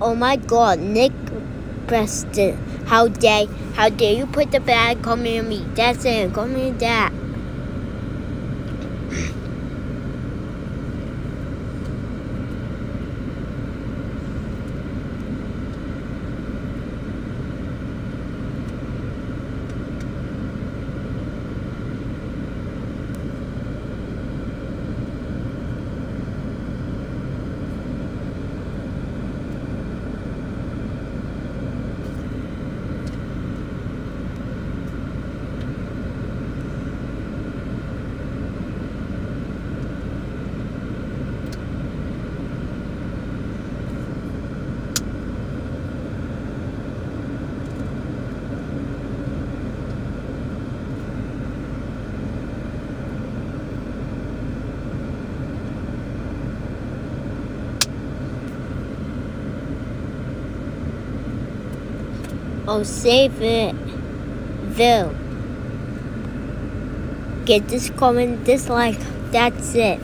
Oh my god, Nick Preston. How dare how dare you put the bad comment on me? That's it, comment that. Oh, save it. Will. Get this comment, dislike. That's it.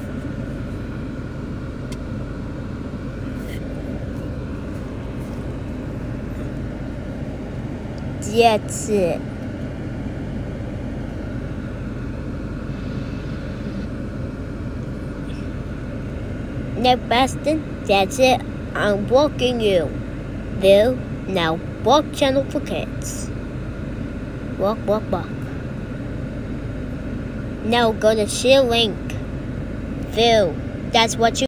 That's it. Nick Baston, that's it. I'm walking you. Will, now walk channel for kids. Walk, walk, walk. Now go to share link. View. that's what you